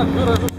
Vai, vai, vai.